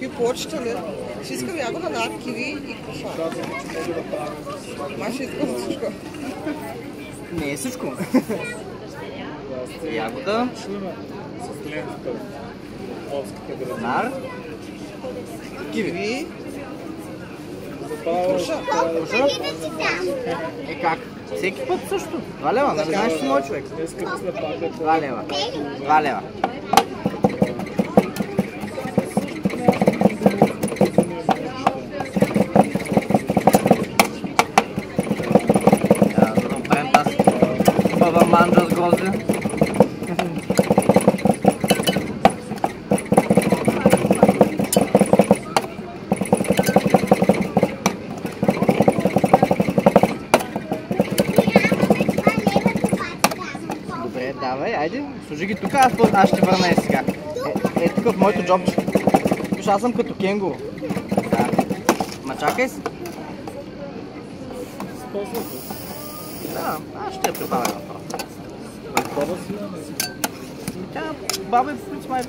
Какви плочета, ли? Ще искам ягода над киви и коша. Ма ще искам всичко. Не е всичко. Ягода, нар, киви. Киви, Коша. коша. Е как? Всеки път също. Два лева, нали знаеш, че си мой човек? Два лева. Два лева. Грозде. Добре, давай, айде, служи ги тук, аз, аз ще върна е сега. Е, е тук в моето джобче. Виж, аз съм като кенгуру. Да. Ма чакай си. Да, аз ще я прибавя на това. Babę prócz małych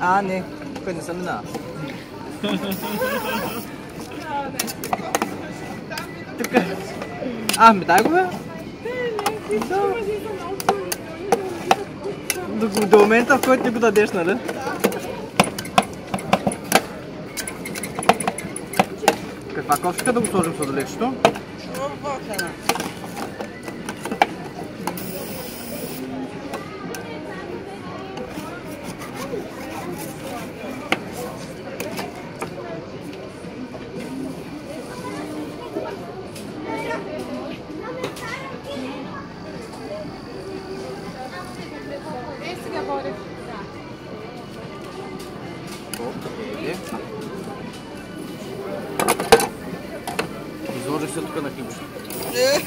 А, не, тук не съм минала. Тук. А, ми дай го бе. До, до момента, в който ти го дадеш, нали? Каква кофика да го сложим с олекчето? Окей. Изложих се тук на хлебчето. Е,